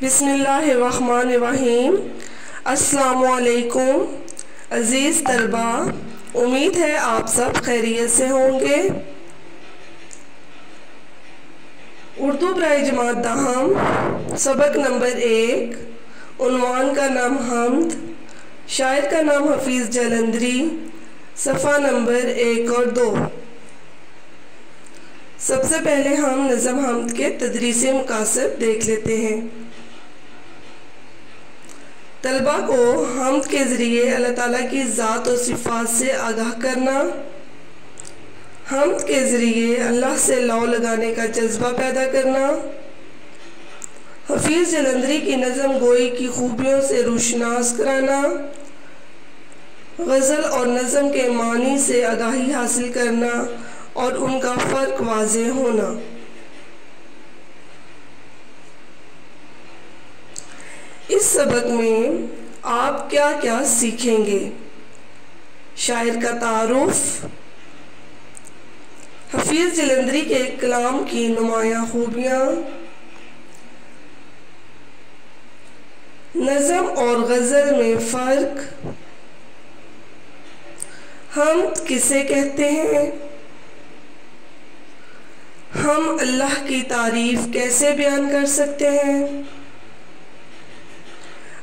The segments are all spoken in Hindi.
बिस्मिल्लाहिर्रहमानिर्रहीम। अस्सलामुअलैकुम। अज़ीज़ तलबा, उम्मीद है आप सब खैरियत से होंगे। उर्दू ब्राय जमात दहम सबक नंबर एक, उनवान का नाम हमद, शायर का नाम हफीज़ जलंदरी, सफ़ा नंबर एक और दो। सबसे पहले हम नज़म हमद के तदरीसी मुकासब देख लेते हैं। तलबा को हमद के ज़रिए अल्लाह ताला की ज़ात और सिफात से आगाह करना। हमद के ज़रिए अल्लाह से लौ लगाने का जज्बा पैदा करना। हफीज़ जलंधरी की नज़म गोई की खूबियों से रोशनास कराना। गज़ल और नज़म के मानी से आगाही हासिल करना और उनका फ़र्क वाज होना। इस सबक में आप क्या क्या सीखेंगे? शायर का तारुफ। हफीज़ जलंधरी के कलाम की नुमाया खूबियाँ। नज़म और गज़ल में फ़र्क। हम किसे कहते हैं? हम अल्लाह की तारीफ़ कैसे बयान कर सकते हैं?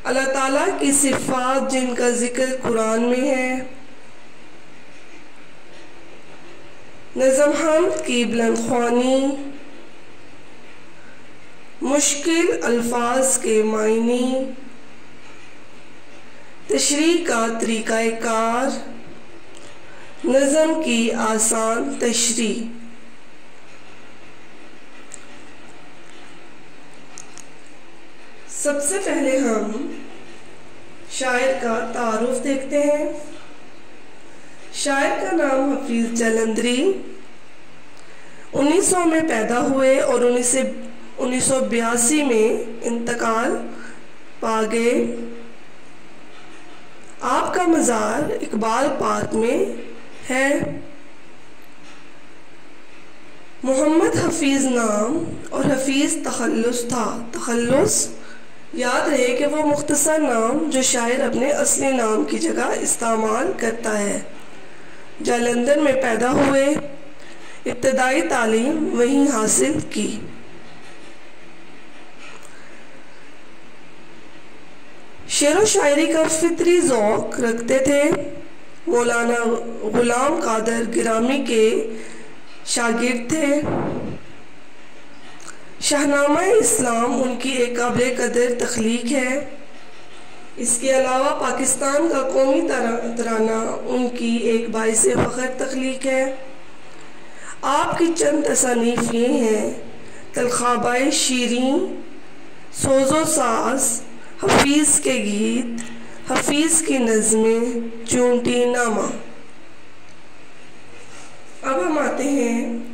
अल्लाह ताला की सिफ़ात जिनका ज़िक्र कुरान में है। नज़म हम की बुलंदख्वानी मुश्किल अल्फाज के मायने तशरी का तरीक़ाकार नज़म की आसान तशरी सबसे पहले हम शायर का तारुफ देखते हैं। शायर का नाम हफीज़ जलंधरी। 1900 में पैदा हुए और उन्नीस उन्नीस में इंतकाल पा गए। आपका मज़ार इकबाल पार्क में है। मोहम्मद हफीज़ नाम और हफीज़ तखल्लुस था। तखल्लुस याद रहे कि वो मुख्तसर नाम, जो शायर अपने असली नाम की जगह इस्तेमाल करता है। जालंधर में पैदा हुए, इब्तदाई तालीम वहीं हासिल की। शेर व शायरी का फितरी ज़ौक़ रखते थे। मौलाना ग़ुलाम कादर गिरामी के शागिर्द थे। शाहनामा इस्लाम उनकी एक काबिल कदर तख्लीक है। इसके अलावा पाकिस्तान का कौमी तराना उनकी एक बाईस फ़ख्र तख्लीक है। आपकी चंद तसानीफ ये हैं, तलखाबाई शीरें सोजो सास, हफीज़ के गीत, हफीज़ की नज़में, चूंटी नामा। अब हम आते हैं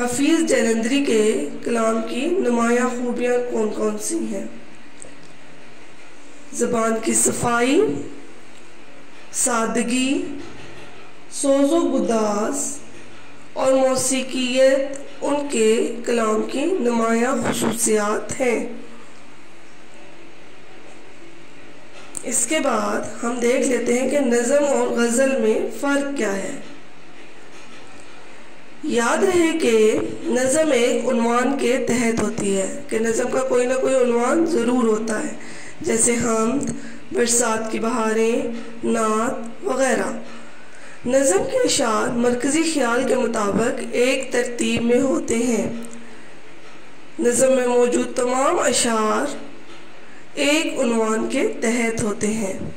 हफीज़ जलंधरी के कलाम की नुमाया खूबियाँ कौन कौन सी हैं? ज़बान की सफ़ाई, सादगी, सोजो गुदास और मौसीकियत उनके कलाम की नुमाया खसूसियात हैं। इसके बाद हम देख लेते हैं कि नज़म और गज़ल में फ़र्क क्या है। याद रहे कि नज़म एक उनवान के तहत होती है, कि नज़म का कोई ना कोई उनवान ज़रूर होता है। जैसे हम बरसात की बहारें, नात वगैरह। नज़म के अशार मरकज़ी ख्याल के मुताबिक एक तरतीब में होते हैं। नज़म में मौजूद तमाम अशार एक उनवान के तहत होते हैं।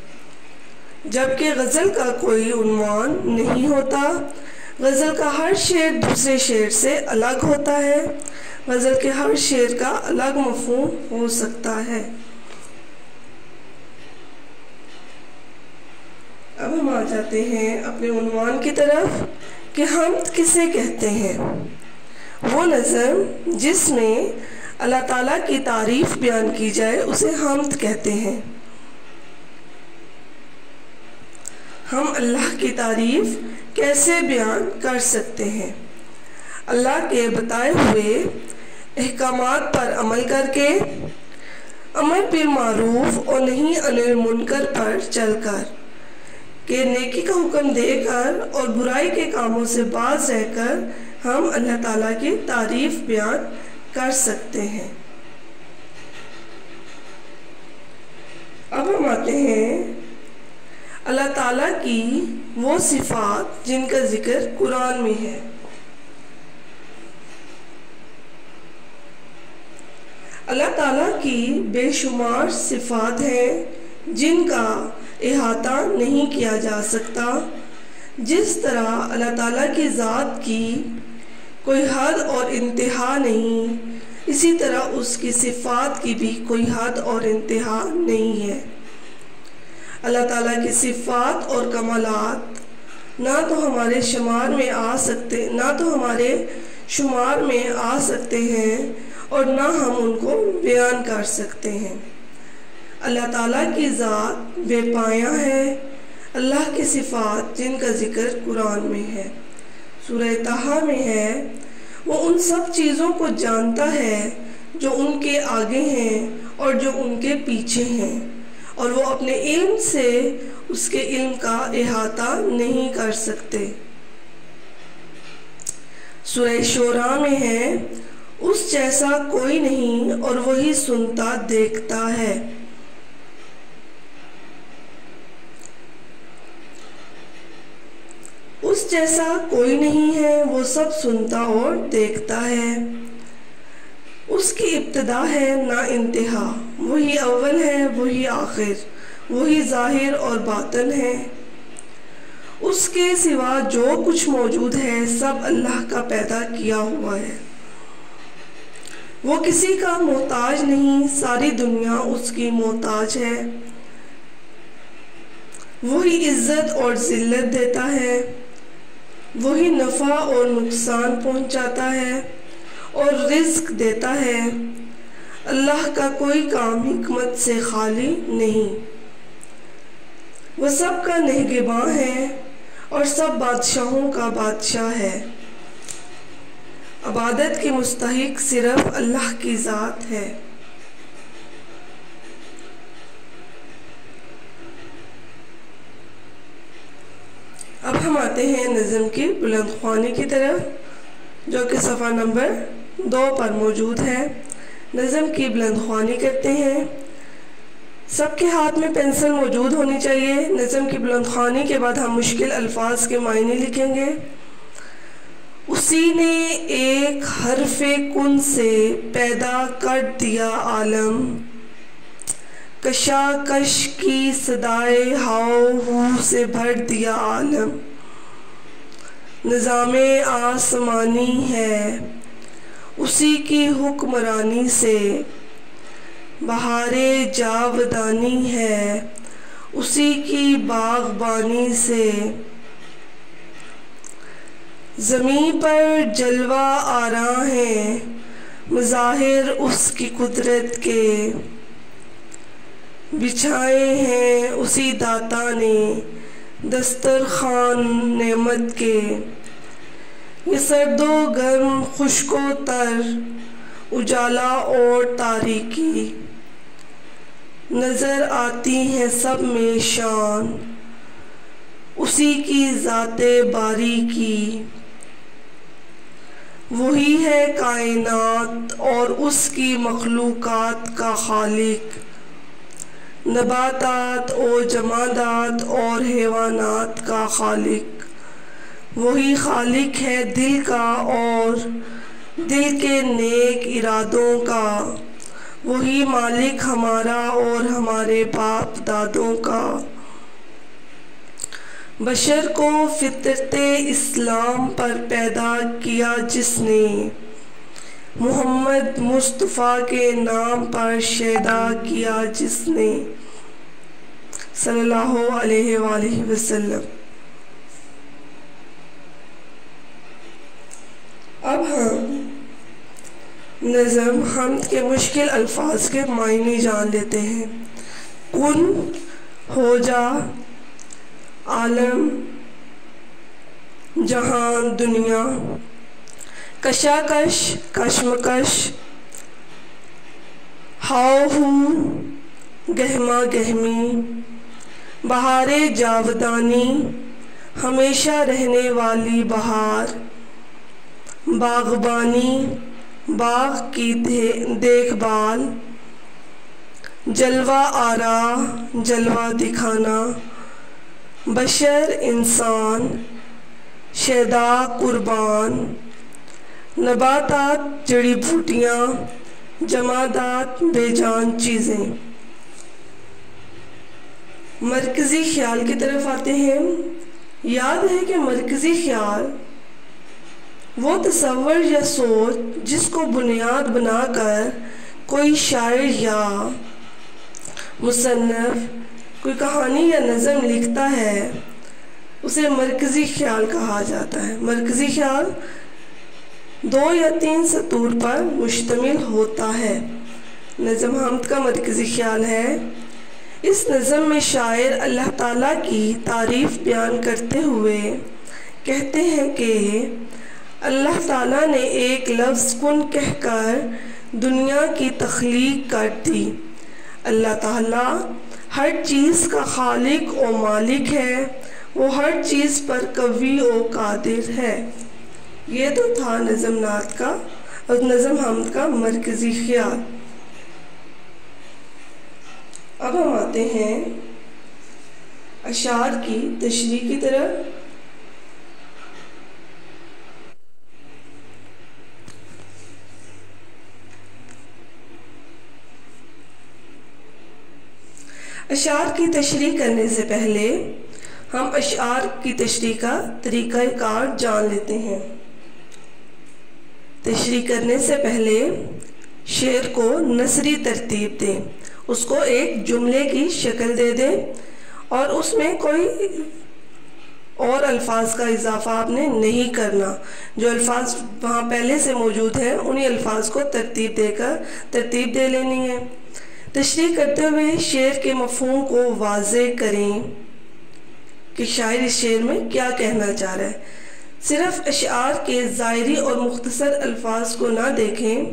जबकि गज़ल का कोई उनवान नहीं होता गज़ल का हर शेर दूसरे शेर से अलग होता है। गज़ल के हर शेर का अलग मफहम हो सकता है। अब हम आ जाते हैं अपने उनवान की तरफ़ कि हम किसे कहते हैं। वो नज़म जिसमें अल्लाह ताला की तारीफ़ बयान की जाए, उसे हमद कहते हैं। हम अल्लाह की तारीफ़ कैसे बयान कर सकते हैं? अल्लाह के बताए हुए अहकाम पर अमल करके अमर मारूफ और नहीं अनिल मुनकर पर चलकर, के नेकी का हुक्म देकर और बुराई के कामों से बाज रहकर हम अल्लाह ताला की तारीफ़ बयान कर सकते हैं। अब हम आते हैं अल्लाह ताला की वो सिफात जिनका ज़िक्र कुरान में है। अल्लाह ताला की बेशुमार सिफात हैं जिनका अहाता नहीं किया जा सकता। जिस तरह अल्लाह ताला की ज़ात की कोई हद और इंतहा नहीं, इसी तरह उसकी सिफात की भी कोई हद और इंतहा नहीं है। अल्लाह ताला की सिफात और कमालात। ना तो हमारे शुमार में आ सकते, ना तो हमारे शुमार में आ सकते हैं और ना हम उनको बयान कर सकते हैं। अल्लाह ताला की ज़ात बेपाया है। अल्लाह की सिफात जिनका ज़िक्र कुरान में है, सूरह तहा में है, वो उन सब चीज़ों को जानता है जो उनके आगे हैं और जो उनके पीछे हैं। और वो अपने इल्म से उसके इल्म का अहाता नहीं कर सकते। सूरह शोरा में है, उस जैसा कोई नहीं और वही सुनता देखता है। उस जैसा कोई नहीं है, वो सब सुनता और देखता है। उसकी इब्तदा है ना इंतहा। वही अव्वल है, वही आखिर। वही ज़ाहिर और बातन है। उसके सिवा जो कुछ मौजूद है, सब अल्लाह का पैदा किया हुआ है। वो किसी का मोहताज नहीं, सारी दुनिया उसकी मोहताज है। वही इज़्ज़त और जिल्लत देता है। वही नफ़ा और नुकसान पहुंचाता है। और रिस्क देता है। अल्लाह का कोई काम हिकमत से खाली नहीं। वह सब का नहगबा है और सब बादशाहों का बादशाह है। अबादत के मुस्तक सिर्फ़ अल्लाह की ज़ात है। अब हम आते हैं नज़म की बुलंद खानी की तरफ़, जो कि सफ़ा नंबर दो पर मौजूद है। नज़म की बुलंद खानी करते हैं। सबके हाथ में पेंसिल मौजूद होनी चाहिए। नज़म की बुलंद खानी के बाद हम मुश्किल अल्फाज के मायने लिखेंगे। उसी ने एक हरफ कुन से पैदा कर दिया आलम। कशाकश की सदाए हाओ से भर दिया आलम। निज़ाम आसमानी है। उसी की हुक्मरानी से बहारे जावदानी है, उसी की बागबानी से ज़मी पर जलवा आ रहा है, मज़ाहिर उसकी कुदरत के बिछाए हैं उसी दाता ने दस्तर खान नेमत के। ये सर्दो गर्म खुशको तर, उजाला और तारीकी। नज़र आती हैं सब में शान, उसी की ज़ाते बारी की वही है कायनात और उसकी मखलूक़ात का खालिक। नबातात और जमादात और हैवानात का खालिक। वही खालिक है दिल का और दिल के नेक इरादों का। वही मालिक हमारा और हमारे बाप दादों का। बशर को फितरत इस्लाम पर पैदा किया जिसने। मोहम्मद मुस्तफ़ा के नाम पर शैदा किया जिसने। सल्लल्लाहु अलैहि वसल्लम अब हम नज़म हमद के मुश्किल अल्फाज के मायने जान लेते हैं। कुन हो जा आलम जहाँ दुनिया कशाकश, कशमकश हाओ हूँ गहमा गहमी, बहारे जावदानी, हमेशा रहने वाली बहार, बागबानी बाग की देखभाल, जलवा आरा, जलवा दिखाना, बशर इंसान शैदा कुर्बान, नबातात जड़ी बूटियाँ, जमादात बेजान चीज़ें। मरकज़ी ख्याल की तरफ़ आते हैं। याद है कि मरकज़ी ख्याल वो तस्वर या सोच जिसको बुनियाद बनाकर कोई शायर या मुसनफ़ कोई कहानी या नज़म लिखता है, उसे मरकज़ी ख्याल कहा जाता है। मरकज़ी ख्याल दो या तीन सतूर पर मुश्तमिल होता है। नज़म हमद का मरकज़ी ख्याल है। इस नज़म में शायर अल्लाह ताला की तारीफ़ बयान करते हुए कहते हैं कि अल्लाह ताला ने एक लफ्ज़ कुन कहकर दुनिया की तख्लीक कर दी। अल्लाह ताला हर चीज़ का खालिक और मालिक है। वो हर चीज़ पर कवि और कादिर है। ये तो था नज़म नात का और नज़म हमद का मरकज़ी ख्याल। अब हम आते हैं अशार की तशरी की तरफ़। अशार की तशरी करने से पहले हम अशार की तशरी का तरीक़ाकार जान लेते हैं। तशरी करने से पहले शेर को नसरी तरतीब दें। उसको एक जुमले की शक्ल दे दें और उसमें कोई और अल्फाज का इजाफा आपने नहीं करना। जो अल्फाज वहाँ पहले से मौजूद हैं, उन्हीं अल्फाज को तरतीब देकर तरतीब दे लेनी है। तशरी करते हुए शेर के मफहम को वाज करें कि शायर इस शेर में क्या कहना चाह रहा है। सिर्फ़ अशार के ज़ायरी और मुख्तसर अल्फाज को ना देखें,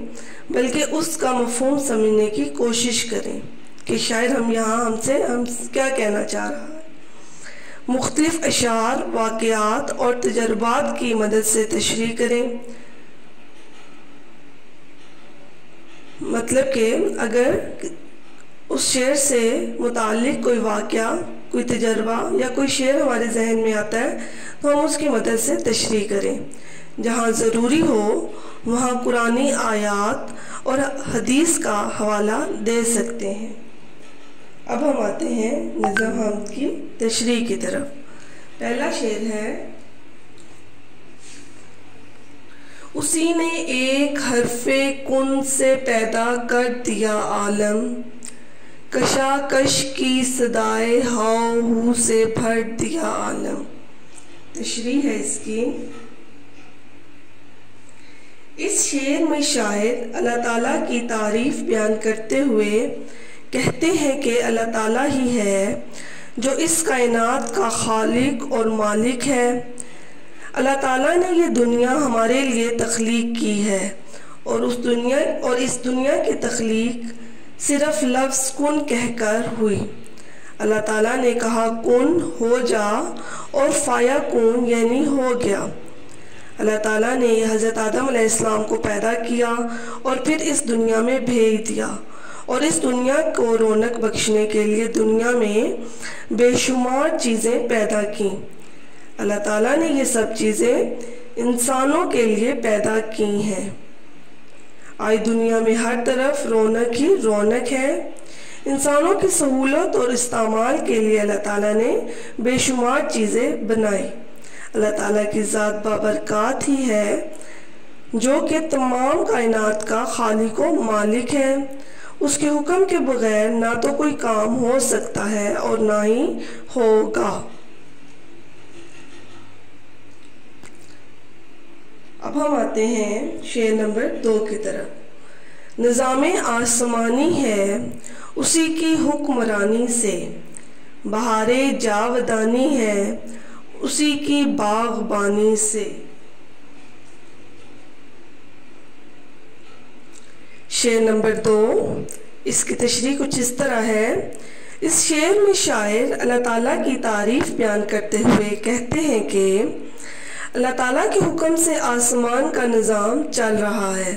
बल्कि उसका मफहम समझने की कोशिश करें कि शायद हम यहाँ हमसे हम क्या कहना चाह रहा है। मुख्तलिफ़ अशार वाक़ात और तजर्बात की मदद से तशरी करें। मतलब कि अगर उस शेर से मुतल कोई वाक़ कोई तजर्बा या कोई शेर हमारे जहन में आता है तो हम उसकी मदद से तशरी करें। जहाँ ज़रूरी हो, वहाँ कुरानी आयात और हदीस का हवाला दे सकते हैं। अब हम आते हैं नज़म हम की तशरी की तरफ़। पहला शेर है, उसी ने एक हरफे कुन से पैदा कर दिया आलम। कशाकश की सदाए हाउ से भर दिया आलम। तशरी है इसकी। इस शेर में शायद अल्लाह ताला की तारीफ़ बयान करते हुए कहते हैं कि अल्लाह ताला ही है जो इस कायनात का खालिक और मालिक है। अल्लाह ताला ने ये दुनिया हमारे लिए तख्लीक की है और उस दुनिया और इस दुनिया की तख्लीक सिर्फ़ लफ्ज़ कुन कहकर हुई। अल्लाह ताला ने कहा, कुन हो जा और फाया कुन यानी हो गया। अल्लाह ताला ने हज़रत आदम इस्लाम को पैदा किया और फिर इस दुनिया में भेज दिया। और इस दुनिया को रौनक बख्शने के लिए दुनिया में बेशुमार चीज़ें पैदा की। अल्लाह ताला ने ये सब चीज़ें इंसानों के लिए पैदा की हैं। आज दुनिया में हर तरफ़ रौनक ही रौनक है। इंसानों की सहूलत और इस्तेमाल के लिए अल्लाह ताला ने बेशुमार चीज़ें बनाई। अल्लाह ताला की ज़ात बाबरकत ही है, जो कि तमाम कायनात का खालिक व मालिक है। उसके हुक्म के बगैर ना तो कोई काम हो सकता है और ना ही होगा। अब हम आते हैं शेर नंबर दो की तरफ़। निज़ाम आसमानी है उसी की हुक्मरानी से। बहारे जावदानी है उसी की बागबानी से। शेर नंबर दो, इसकी तशरी कुछ इस तरह है। इस शेर में शायर अल्लाह ताला की तारीफ़ बयान करते हुए कहते हैं कि अल्लाह ताला के हुक्म से आसमान का निज़ाम चल रहा है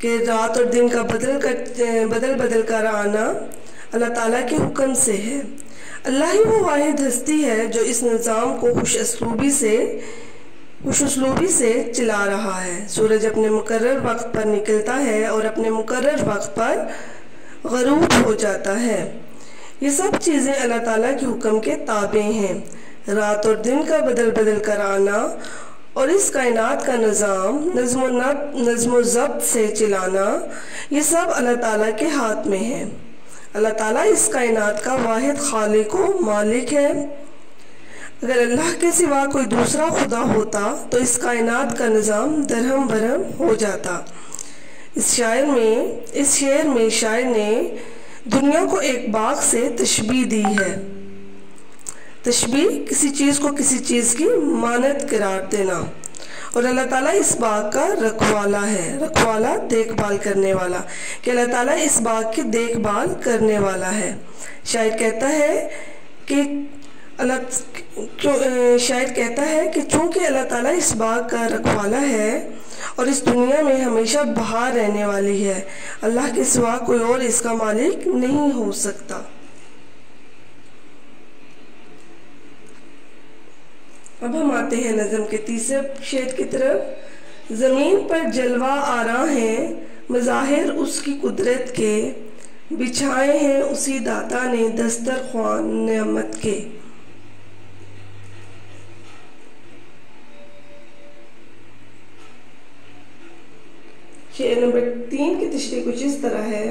कि रात और दिन का बदल कर बदल बदल कर आना अल्लाह ताला के हुक्म से है। अल्लाह ही वो वाहिद हस्ती है जो इस निज़ाम को खुश असलूबी से, खुश असलूबी से चला रहा है। सूरज अपने मुकर वक्त पर निकलता है और अपने मुकर वक्त पर गरूब हो जाता है। ये सब चीज़ें अल्लाह ताला के हुक्म के ताबे हैं। रात और दिन का बदल बदल कर आना और इस कायनात का निज़ाम, नज़म ज़ब्त से चलाना, ये सब अल्लाह ताला के हाथ में है। अल्लाह ताला इस कायनात का वाहिद खालिक व मालिक है। अगर अल्लाह के सिवा कोई दूसरा खुदा होता तो इस कायनात का निज़ाम दरहम बरहम हो जाता। इस शायर में, इस शेर में शायर ने दुनिया को एक बाग से तशबी दी है। तशबी किसी चीज़ को किसी चीज़ की मानत करार देना। और अल्लाह ताला इस बाग का रखवाला है, रखवाला, देखभाल करने वाला। कि अल्लाह ताला इस बाग की देखभाल करने वाला है। शायद कहता है कि अल्लाह शायद कहता है कि चूँकि अल्लाह ताला इस बाग का रखवाला है और इस दुनिया में हमेशा बाहर रहने वाली है, अल्लाह के सिवा कोई और इसका मालिक नहीं हो सकता। अब हम आते हैं नज़म के तीसरे शेर की तरफ़। ज़मीन पर जलवा आ रहा है, मज़ाहिर उसकी कुदरत के। बिछाए हैं उसी दाता ने दस्तर ख्वान नमत के। शेर नंबर तीन की तशरी कुछ इस तरह है।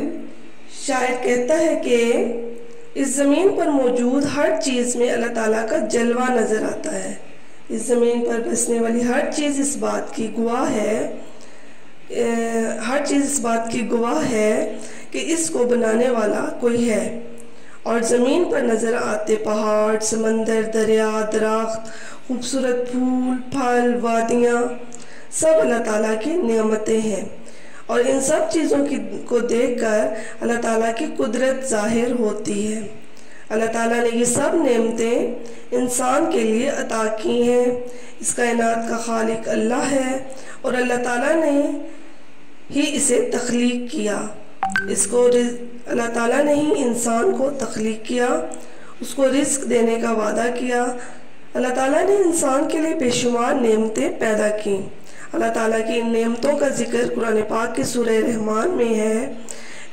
शायद कहता है कि इस ज़मीन पर मौजूद हर चीज़ में अल्लाह ताला का जलवा नज़र आता है। इस ज़मीन पर बसने वाली हर चीज़ इस बात की गवाह है हर चीज़ इस बात की गवाह है कि इसको बनाने वाला कोई है। और ज़मीन पर नज़र आते पहाड़, समंदर, दरिया, दरख्त, खूबसूरत फूल, फल, वादियाँ, सब अल्लाह ताला की नियामतें हैं। और इन सब चीज़ों की को देखकर अल्लाह ताला की कुदरत ज़ाहिर होती है। अल्लाह ताला ने ये सब नेमतें इंसान के लिए अता की हैं। इस कायनात का खालिक अल्लाह है और अल्लाह ताला ने ही इसे तख्लीक किया। इसको अल्लाह ताला ने ही इंसान को तख्लीक किया, उसको रिस्क देने का वादा किया। अल्लाह ताला ने इंसान के लिए बेशुमार नेमतें पैदा की। अल्लाह ताला की इन नेमतों का ज़िक्र कुरान पाक के सूर रहमान में है।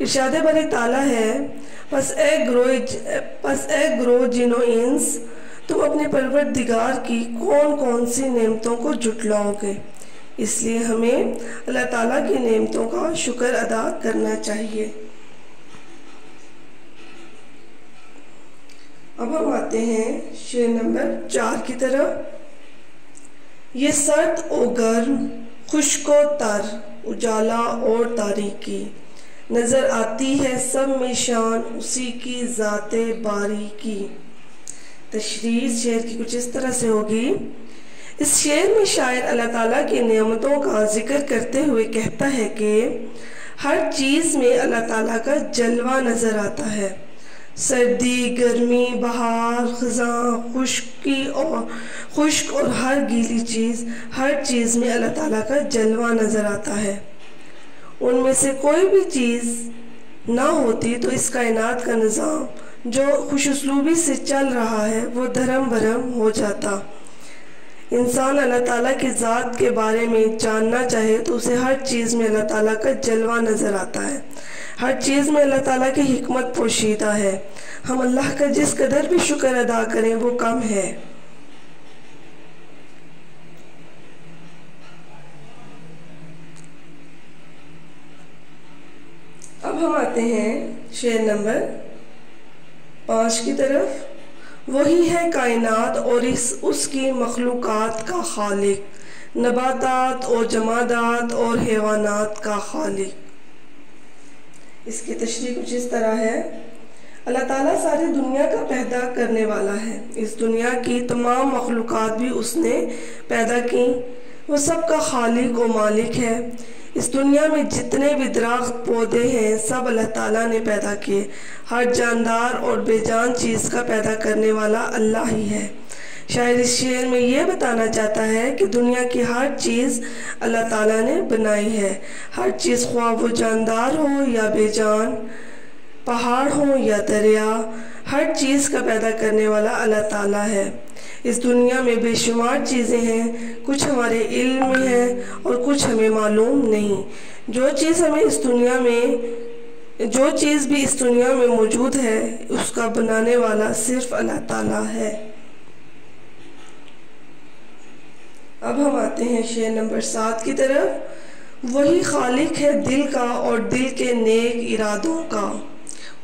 इर्शाद बर ताला है बस ए ग्रो पस ए ग्रो जिनो इंस तुम अपने परवर दिगार की कौन कौन सी नेमतों को जुटलाओगे इसलिए हमें अल्लाह ताला की नेमतों का शुक्र अदा करना चाहिए। अब हम आते हैं शेर नंबर चार की तरफ़। ये सर्द और गर्म, खुश्को तर, उजाला और तारीकी। नज़र आती है सब में शान, उसी की ज़ात बारी की। तशरीर शेर की कुछ इस तरह से होगी। इस शेर में शायद अल्लाह ताला की नियमतों का ज़िक्र करते हुए कहता है कि हर चीज़ में अल्लाह ताला का जलवा नज़र आता है। सर्दी, गर्मी, बहार, ख़ज़ा, खुश्की और खुश्क और हर गीली चीज़, हर चीज़ में अल्लाह ताला का जलवा नज़र आता है। उनमें से कोई भी चीज़ ना होती तो इस कायनात का निज़ाम, जो खुशसलूबी से चल रहा है, वो धर्म भरम हो जाता। इंसान अल्लाह ताला की ज़ात के बारे में जानना चाहे तो उसे हर चीज़ में अल्लाह ताला का जलवा नज़र आता है। हर चीज़ में अल्लाह ताला की हिकमत पोशीदा है। हम अल्लाह का जिस कदर भी शुक्र अदा करें, वो कम है। हम आते हैं शेर नंबर पाँच की तरफ़। वही है कायनात और इस, उसकी मखलूक़ का खालिक, नबातात और जमादात और हैवानात का खालिक। इसकी तशरी कुछ इस तरह है। अल्लाह ताला सारी दुनिया का पैदा करने वाला है। इस दुनिया की तमाम मखलूक़ात भी उसने पैदा की। वो सब का खालिक व मालिक है। इस दुनिया में जितने भी दरख्त, पौधे हैं, सब अल्लाह ताला ने पैदा किए। हर जानदार और बेजान चीज़ का पैदा करने वाला अल्लाह ही है। शायद इस शेर में ये बताना चाहता है कि दुनिया की हर चीज़ अल्लाह ताला ने बनाई है। हर चीज़ ख्वाह वो जानदार हो या बेजान, पहाड़ हो या दरिया, हर चीज़ का पैदा करने वाला अल्लाह ताला है। इस दुनिया में बेशुमार चीज़ें हैं। कुछ हमारे इल्म में है और कुछ हमें मालूम नहीं। जो चीज़ हमें इस दुनिया में, जो चीज़ भी इस दुनिया में मौजूद है, उसका बनाने वाला सिर्फ़ अल्लाह ताला है। अब हम आते हैं शेर नंबर सात की तरफ़। वही खालिक है दिल का और दिल के नेक इरादों का।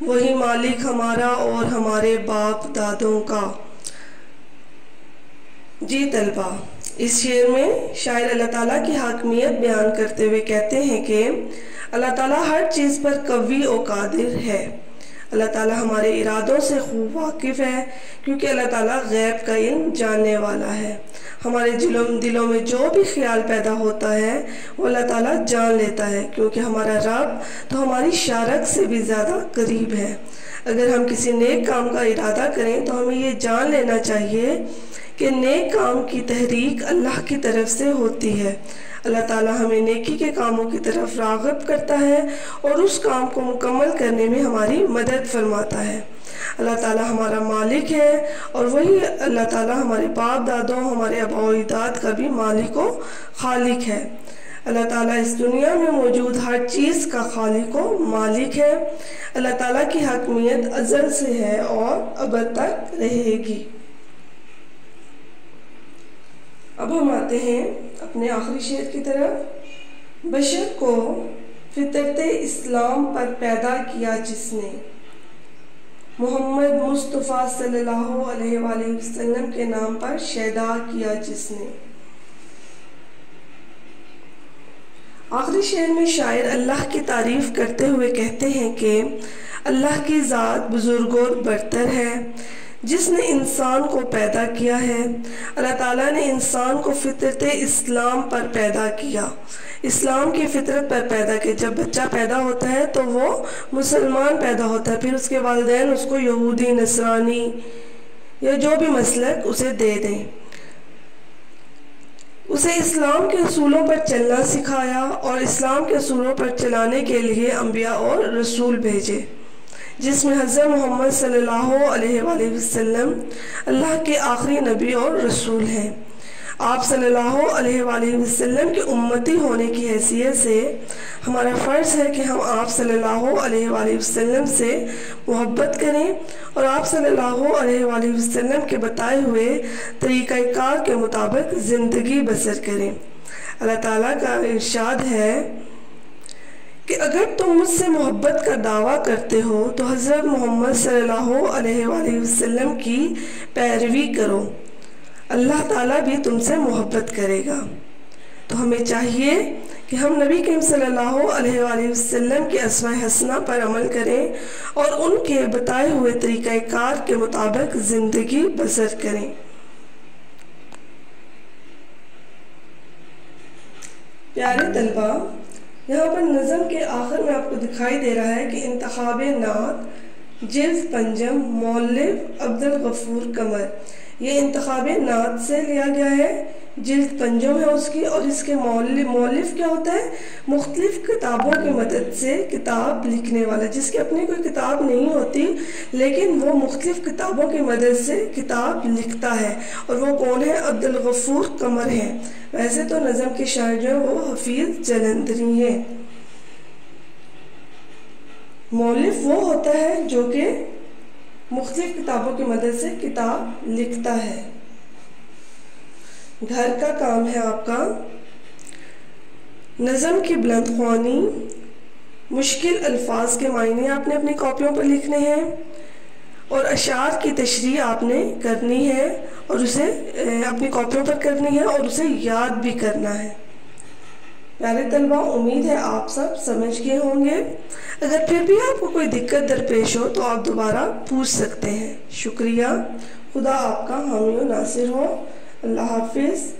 वही मालिक हमारा और हमारे बाप दादों का। जी तलबा, इस शेर में शायर अल्लाह ताला की हाकमियत बयान करते हुए कहते हैं कि अल्लाह ताला हर चीज़ पर कवि और कादिर है। अल्लाह ताला हमारे इरादों से खूब वाकिफ़ है, क्योंकि अल्लाह ताला गैब का इल्म जानने वाला है। हमारे दिलों दिलों में जो भी ख्याल पैदा होता है, वो अल्लाह ताला जान लेता है, क्योंकि हमारा रब तो हमारी शारक से भी ज़्यादा करीब है। अगर हम किसी नेक काम का इरादा करें तो हमें ये जान लेना चाहिए कि नेक काम की तहरीक अल्लाह की तरफ़ से होती है। अल्लाह ताला हमें नेकी के कामों की तरफ़ रागब करता है और उस काम को मुकम्मल करने में हमारी मदद फरमाता है। अल्लाह ताला हमारा मालिक है और वही अल्लाह ताला हमारे बाप दादों, हमारे अबादाद का भी मालिक व खालिक है। अल्लाह ताला इस दुनिया में मौजूद हर चीज़ का खालिक व मालिक है। अल्लाह ताला की हकमियत अजल से है और अब तक रहेगी। अब हम आते हैं अपने आखिरी शेर की तरफ़। बशर को फितरत इस्लाम पर पैदा किया जिसने। मोहम्मद मुस्तफ़ा सल्लल्लाहु अलैहि वसल्लम के नाम पर शैदा किया जिसने। आखिरी शेर में शायर अल्लाह की तारीफ़ करते हुए कहते हैं कि अल्लाह की ज़ात बुज़ुर्ग और बरतर है। जिसने इंसान को पैदा किया है। अल्लाह ताला ने इंसान को फितरत इस्लाम पर पैदा किया। इस्लाम की फितरत पर पैदा किया। जब बच्चा पैदा होता है तो वो मुसलमान पैदा होता है। फिर उसके वालदेन उसको यहूदी, नसरानी या जो भी मसलक उसे दे दें। उसे इस्लाम के असूलों पर चलना सिखाया और इस्लाम के असूलों पर चलाने के लिए अम्बिया और रसूल भेजे। जिसमें हज़रत मोहम्मद वसल्लम अल्लाह के आखिरी नबी और रसूल हैं। आप सल्लल्लाहु अलैहि की उम्मती होने की हैसियत से हमारा फ़र्ज़ है कि हम आप सल्लल्लाहु से मोहब्बत करें और आप सल्लल्लाहु अलैहि के बताए हुए तरीक़ाकार के मुताबिक ज़िंदगी बसर करें। अल्लाह ताला का इरशाद है कि अगर तुम मुझसे मोहब्बत का दावा करते हो तो हज़रत मोहम्मद वसल्लम की पैरवी करो। अल्लाह ताला भी तुमसे मोहब्बत करेगा। तो हमें चाहिए कि हम नबी करीम सल्लल्लाहु वसल्लम के असवा हसना पर अमल करें और उनके बताए हुए तरीक़ाकार के मुताबिक ज़िंदगी बसर करें। प्यारे तलबा यहाँ पर नज़म के आखिर में आपको दिखाई दे रहा है कि इंतब नात जिल्द पंजम मौलव अब्दुल गफूर कमर। ये इंतब नात से लिया गया है। जिल्द पंजम है उसकी और इसके मौलिफ क्या होता है? मुख्तलिफ़ किताबों की मदद से किताब लिखने वाला, जिसकी अपनी कोई किताब नहीं होती, लेकिन वो मुख्तलिफ़ किताबों की मदद से किताब लिखता है। और वो कौन है? अब्दुल गफूर कमर है। वैसे तो नज़म के शायर जो है वो हफीज़ जलंधरी है। मौलिफ वो होता है जो कि मुख्तलिफ़ किताबों की मदद से किताब लिखता है। घर का काम है आपका नज़म की बुलंद ख्वानी, मुश्किल अल्फाज के मायने आपने अपनी कॉपियों पर लिखने हैं और अशार की तशरी आपने करनी है और उसे अपनी कॉपियों पर करनी है और उसे याद भी करना है। प्यारे तलबा, उम्मीद है आप सब समझ गए होंगे। अगर फिर भी आपको कोई दिक्कत दरपेश हो तो आप दोबारा पूछ सकते हैं। शुक्रिया। खुदा आपका हामी नासिर हो। अल्लाह हाफिज़।